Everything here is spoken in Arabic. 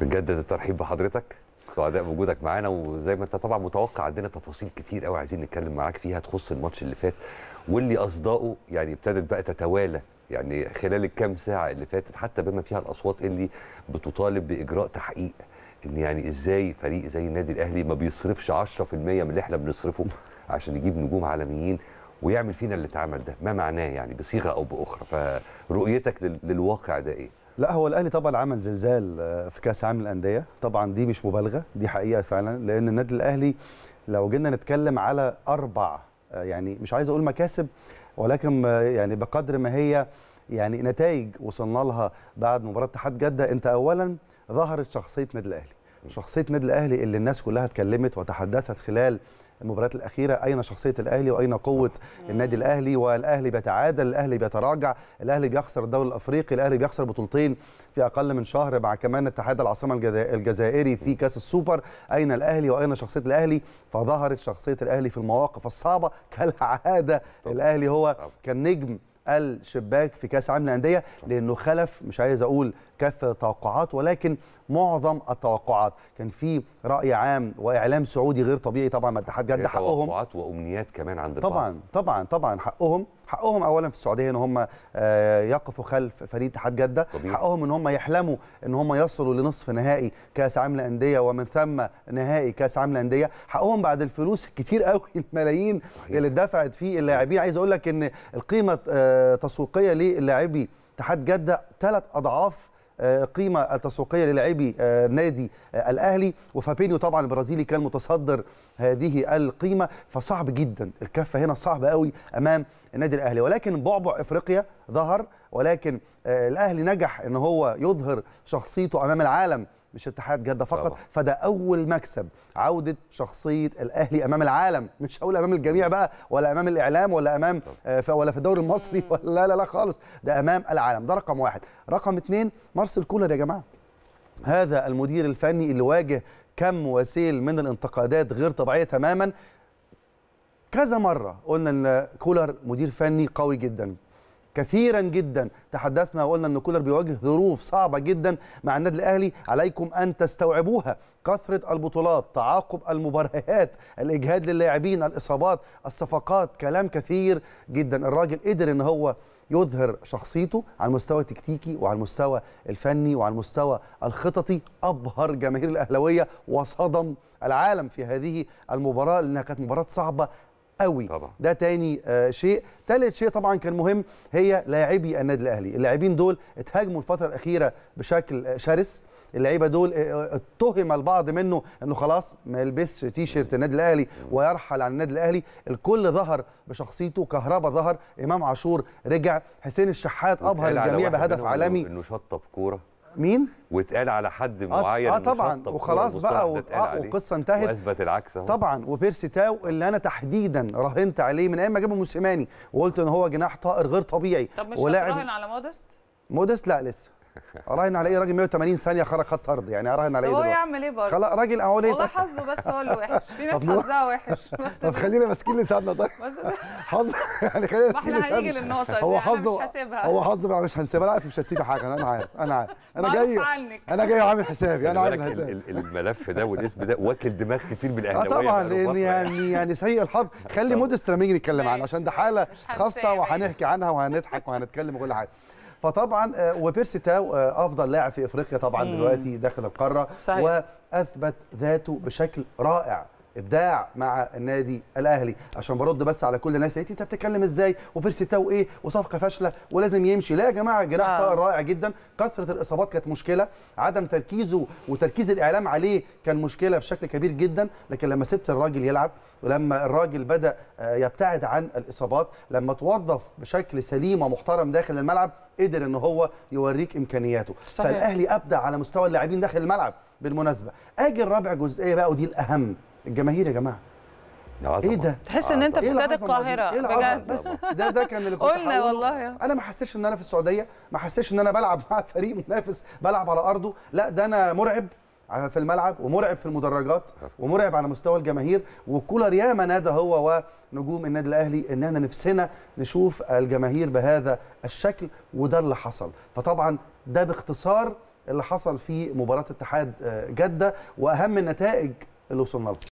بنجدد الترحيب بحضرتك. سعداء بوجودك معانا وزي ما انت طبعا متوقع عندنا تفاصيل كتير قوي عايزين نتكلم معاك فيها تخص الماتش اللي فات واللي اصداؤه يعني ابتدت بقى تتوالى يعني خلال الكام ساعة اللي فاتت حتى بما فيها الأصوات اللي بتطالب بإجراء تحقيق إن يعني إزاي فريق زي النادي الأهلي ما بيصرفش 10% من اللي إحنا بنصرفه عشان يجيب نجوم عالميين ويعمل فينا اللي اتعمل ده ما معناه يعني بصيغة أو بأخرى. فرؤيتك لل- للواقع ده إيه؟ لا هو الأهلي طبعا عمل زلزال آه، في كأس عالم الأندية. طبعا دي مش مبالغة دي حقيقة فعلا لأن النادي الأهلي لو جينا نتكلم على أربع آه، يعني مش عايز أقول مكاسب ولكن آه، يعني بقدر ما هي يعني نتائج وصلنا لها بعد مباراة اتحاد جدة أنت اولا ظهرت شخصية النادي الأهلي. شخصية النادي الأهلي اللي الناس كلها اتكلمت وتحدثت خلال المباريات الأخيرة أين شخصية الأهلي وأين قوة النادي الأهلي؟ والأهلي بيتعادل الأهلي بيتراجع الأهلي بيخسر الدوري الأفريقي الأهلي بيخسر بطولتين في أقل من شهر مع كمان اتحاد العاصمة الجزا- الجزائري في كأس السوبر. أين الأهلي وأين شخصية الأهلي؟ فظهرت شخصية الأهلي في المواقف الصعبة كالعادة. الأهلي هو كان نجم الشباك في كأس العالم للأندية لأنه خلف مش عايز أقول كافه التوقعات ولكن معظم التوقعات. كان في رأي عام وإعلام سعودي غير طبيعي طبعا مع اتحاد جده حقهم توقعات وأمنيات كمان عند البعض. طبعا طبعا طبعا حقهم. حقهم اولا في السعودية إن هم آه، يقفوا خلف فريق اتحاد جدة. طبيعي. حقهم إن هم يحلموا إن هم يصلوا لنصف نهائي كأس عالم الأندية ومن ثم نهائي كأس عالم الأندية. حقهم بعد الفلوس الكتير قوي الملايين اللي اتدفعت فيه اللاعبين. عايز أقول لك إن القيمة آه، التسويقيه للاعبي اتحاد جدة ثلاث أضعاف آه، قيمة التسويقية للاعبي آه، نادي آه، الأهلي. وفابينيو طبعا البرازيلي كان متصدر هذه القيمة. فصعب جدا الكفه هنا صعبه قوي أمام النادي الأهلي. ولكن بعبع إفريقيا ظهر ولكن آه، الأهلي نجح إن هو يظهر شخصيته أمام العالم مش اتحاد جدة فقط طبعا. فده أول مكسب. عودة شخصية الأهلي أمام العالم. مش هقول أمام الجميع بقى ولا أمام الإعلام ولا أمام آه، ولا في الدوري المصري ولا لا لا لا خالص. ده أمام العالم. ده رقم واحد. رقم اتنين مارسيل كولر يا جماعة. هذا المدير الفني اللي واجه كم وسيل من الانتقادات غير طبيعية تماما. كذا مرة قلنا إن كولر مدير فني قوي جدا. كثيرا جدا. تحدثنا وقلنا إن كولر بيواجه ظروف صعبة جدا مع النادي الأهلي. عليكم أن تستوعبوها. كثرة البطولات تعاقب المباريات الإجهاد للاعبين الإصابات الصفقات كلام كثير جدا. الراجل قدر إن هو يظهر شخصيته على المستوى التكتيكي وعلى المستوى الفني وعلى المستوى الخططي. أبهر جماهير الأهلاوية وصدم العالم في هذه المباراة لأنها كانت مباراة صعبة قوي. طبعا. ده تاني آه شيء. ثالث شيء طبعا كان مهم هي لاعبي النادي الأهلي. اللاعبين دول اتهاجموا الفترة الأخيرة بشكل آه، شرس. اللعيبة دول آه، آه، اتهم البعض منه إنه خلاص ما يلبسش تيشيرت النادي الأهلي ويرحل عن النادي الأهلي. الكل ظهر بشخصيته كهربا ظهر. إمام عاشور رجع. حسين الشحات ابهر الجميع بهدف عالمي. إنه شطب كورة. مين؟ واتقال على حد آه, معين آه إنه طبعا. وخلاص بقى المصطلح و... ده اتقال آه عليه. والقصة انتهت. وأثبت العكس أهو. طبعا. وبيرسي تاو اللي أنا تحديدا راهنت عليه من أيام ما جابه موسيماني. وقلت إن هو جناح طائر غير طبيعي. طب مش ولاعب هتراهن على مودست؟ مودست؟ لا لسه. اراهن على إيه راجل 180 ثانية خرج خط ارض يعني اراهن على إيه هو يعمل إيه برضه؟ خلاص راجل أهو ليه والله حظه بس هو اللي وحش. في ناس حظها وحش بس طب خلينا ماسكين لساننا طيب. بس حظ يعني خلينا ما ماسكين إحنا هنيجي للنقطة دي هو أنا حظه مش هسيبها. هو حظه بقى مش هنسيبها. لا مش هتسيبي حاجة. أنا عارف أنا عارف أنا جاي. أنا جاي عامل حسابي. أنا عامل حسابي. ال- ال- الملف ده والاسم ده واكل دماغ كتير من آه الاهلاويه طبعا لأن يعني يعني سيء الحظ. خلي مودست لما نيجي نتكلم عنه عشان ده حالة خاصة وهنحكي عنها وهنضحك وهنتكلم وكل حاجة. فطبعا آه، وبيرسي تاو آه، أفضل لاعب في إفريقيا طبعا دلوقتي داخل القارة صحيح. وأثبت ذاته بشكل رائع إبداع مع النادي الأهلي. عشان برد بس على كل الناس انت بتتكلم إزاي؟ وبيرسي تاو إيه؟ وصفقة فاشلة ولازم يمشي. لا يا جماعة جناح آه. طائر رائع جدا. كثرة الإصابات كانت مشكلة. عدم تركيزه وتركيز الإعلام عليه كان مشكلة بشكل كبير جدا. لكن لما سبت الراجل يلعب ولما الراجل بدأ آه، يبتعد عن الإصابات لما توظف بشكل سليم ومحترم داخل الملعب قدر إن هو يوريك إمكانياته. صحيح. فالأهلي أبدع على مستوى اللاعبين داخل الملعب. بالمناسبة آجي الرابع جزئية بقى ودي الأهم. الجماهير يا جماعة. عظمة. إيه ده؟ تحس إن أنت في استاد دي؟ القاهرة إيه بجد. بس ده ده كان اللي كنت قلنا. والله. أنا ما حسيتش إن أنا في السعودية ما حسيتش إن أنا بلعب مع فريق منافس بلعب على أرضه. لا ده أنا مرعب في الملعب ومرعب في المدرجات ومرعب على مستوى الجماهير. وكولر ياما نادى هو ونجوم النادي الأهلي إن إحنا نفسنا نشوف الجماهير بهذا الشكل وده اللي حصل. فطبعا ده باختصار اللي حصل في مباراة اتحاد آه، جدة وأهم النتائج اللي وصلنا لها.